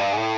I'm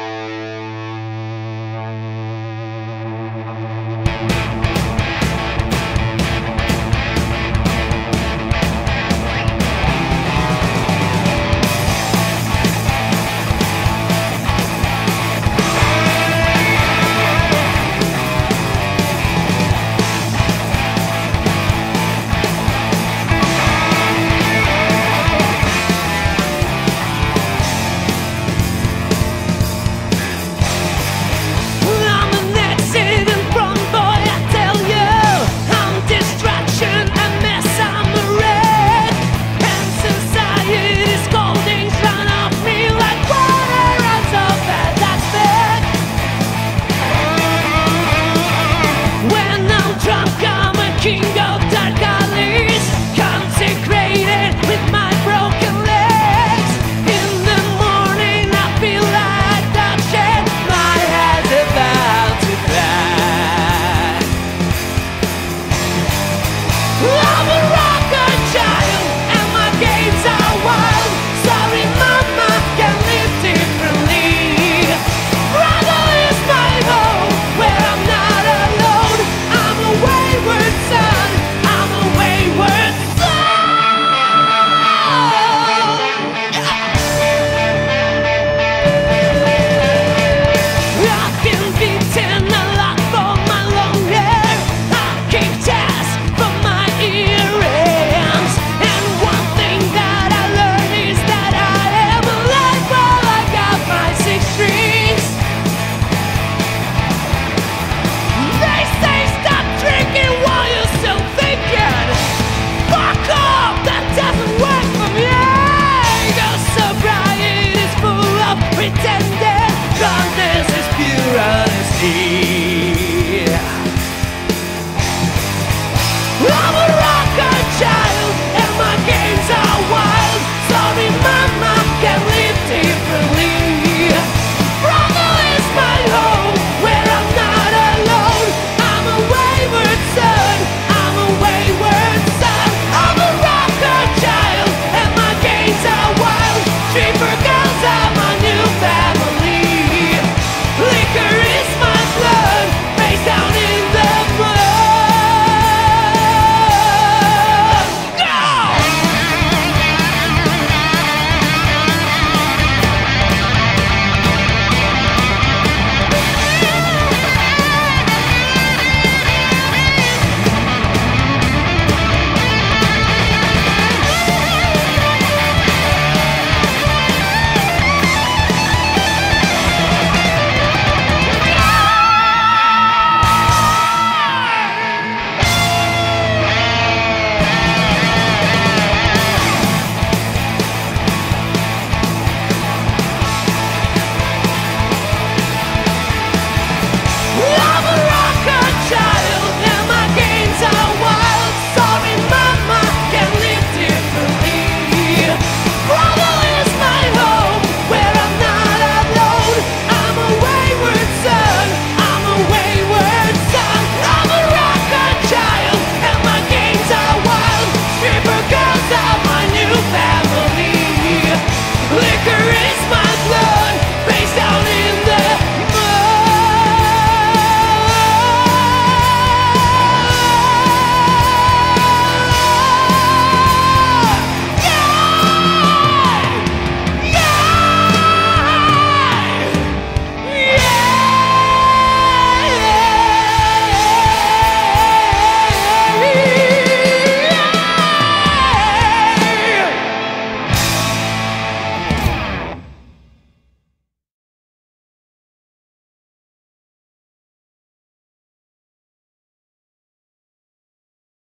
cheaper